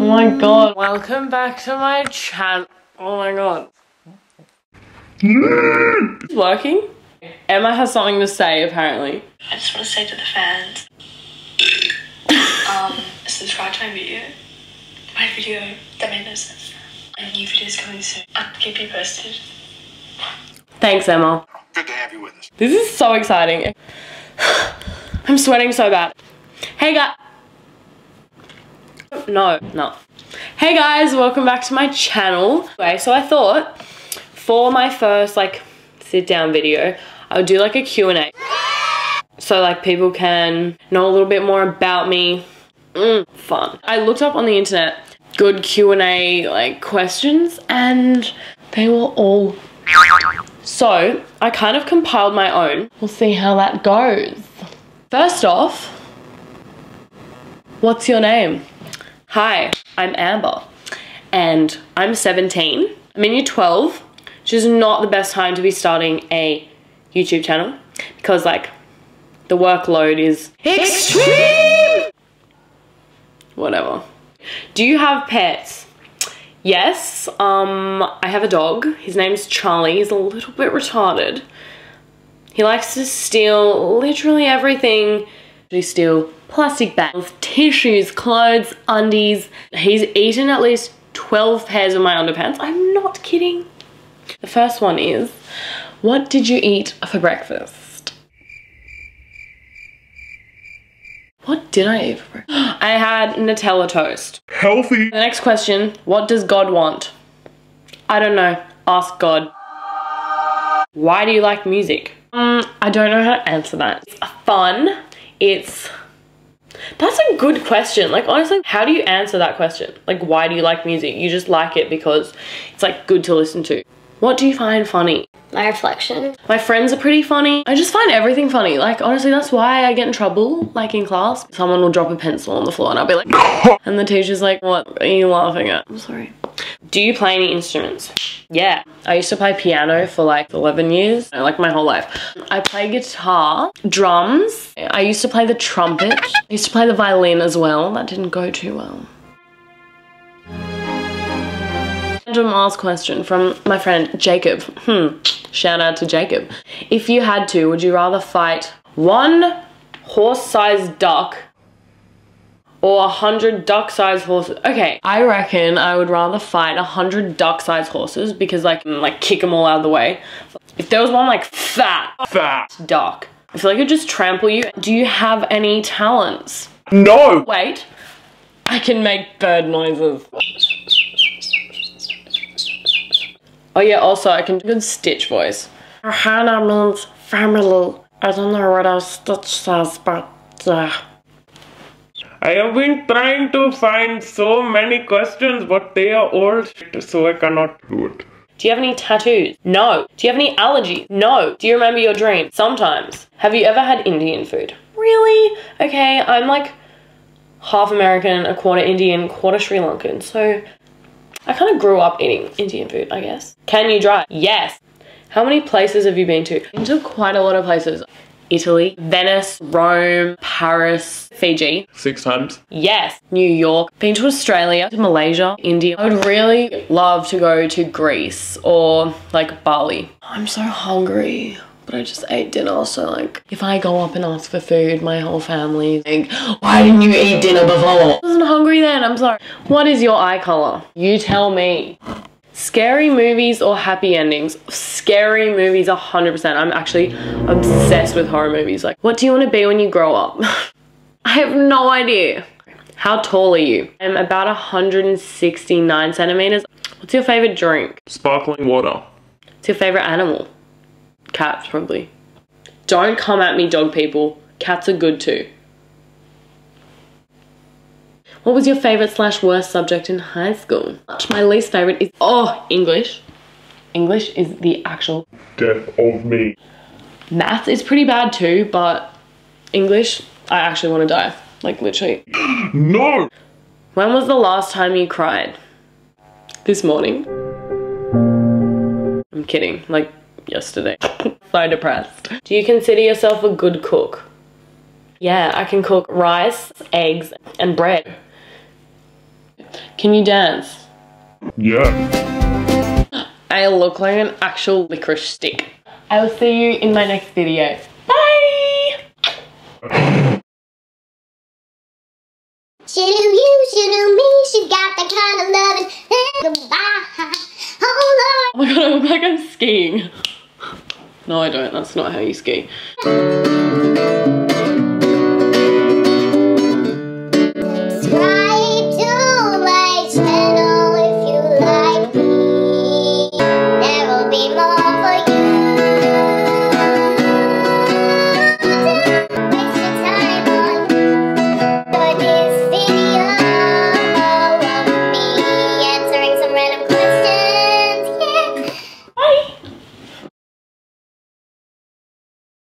Oh my god. Welcome back to my channel. Oh my god. it's working? Emma has something to say apparently. I just want to say to the fans, um, subscribe to my video. My video that made no sense. A new video is coming soon. I'll keep you posted. Thanks, Emma. Good to have you with us. This is so exciting. I'm sweating so bad. Hey guys. No, no. Hey guys, welcome back to my channel. Okay, so I thought for my first like sit down video, I would do like a Q&A. So like people can know a little bit more about me. Mm, fun. I looked up on the internet good Q&A like questions and they were all so I kind of compiled my own. We'll see how that goes. First off, what's your name? Hi, I'm Amber and I'm 17. I'm in year 12, which is not the best time to be starting a YouTube channel because like the workload is extreme. Whatever. Do you have pets? Yes, um, I have a dog. His name's Charlie. He's a little bit retarded. He likes to steal literally everything. Steal plastic bags, tissues, clothes, undies. He's eaten at least 12 pairs of my underpants. I'm not kidding. The first one is, what did you eat for breakfast? What did I eat for breakfast? I had Nutella toast. Healthy. The next question, what does God want? I don't know. Ask God. Why do you like music? Mm, I don't know how to answer that. It's fun. It's that's a good question. Like honestly, how do you answer that question? Like why do you like music? You just like it because it's like good to listen to. What do you find funny? My reflection. My friends are pretty funny. I just find everything funny. Like honestly, that's why I get in trouble like in class. Someone will drop a pencil on the floor and I'll be like and the teacher's like, "What are you laughing at?" I'm sorry. Do you play any instruments? Yeah. I used to play piano for like 11 years, like my whole life. I play guitar, drums. I used to play the trumpet. I used to play the violin as well. That didn't go too well. Random ask question from my friend Jacob. Hmm. Shout out to Jacob. If you had to, would you rather fight one horse-sized duck or a hundred duck-sized horses? Okay, I reckon I would rather fight a hundred duck-sized horses because like like kick them all out of the way. If there was one like fat Fat. duck, I feel like it'd just trample you. Do you have any talents? No. Wait, I can make bird noises. Oh yeah, also I can do good Stitch voice. Ohana means family. I don't know what else Stitch says, but uh, I have been trying to find so many questions, but they are all shit, so I cannot do it. do you have any tattoos? No. Do you have any allergies? No. Do you remember your dream? Sometimes. Have you ever had Indian food? Really? Okay, I'm like half American, a quarter Indian, quarter Sri Lankan, so I kind of grew up eating Indian food, I guess. Can you drive? Yes. How many places have you been to? Been to quite a lot of places. Italy, Venice, Rome, Paris, Fiji. Six times. Yes, New York. Been to Australia, to Malaysia, India. I would really love to go to Greece or like Bali. I'm so hungry. But I just ate dinner, so like, if I go up and ask for food, my whole family like, why didn't you eat dinner before? I wasn't hungry then, I'm sorry. What is your eye color? You tell me. Scary movies or happy endings? Scary movies 100%. I'm actually obsessed with horror movies. Like, what do you want to be when you grow up? I have no idea. How tall are you? I'm about 169 centimeters. What's your favorite drink? Sparkling water. What's your favorite animal? Cats, probably. Don't come at me, dog people. Cats are good too. What was your favorite slash worst subject in high school? My least favorite is, oh, English. English is the actual. Death of me. Math is pretty bad too, but English, I actually want to die. Like, literally. No! When was the last time you cried? This morning. I'm kidding, like yesterday. so depressed. Do you consider yourself a good cook? Yeah, I can cook rice, eggs, and bread. Can you dance? Yeah. I look like an actual licorice stick. I will see you in my next video. Bye! She knew you, she knew me, she got the kind of loving and the vibe. Oh Oh my god, I look like I'm skiing. No, I don't. That's not how you ski.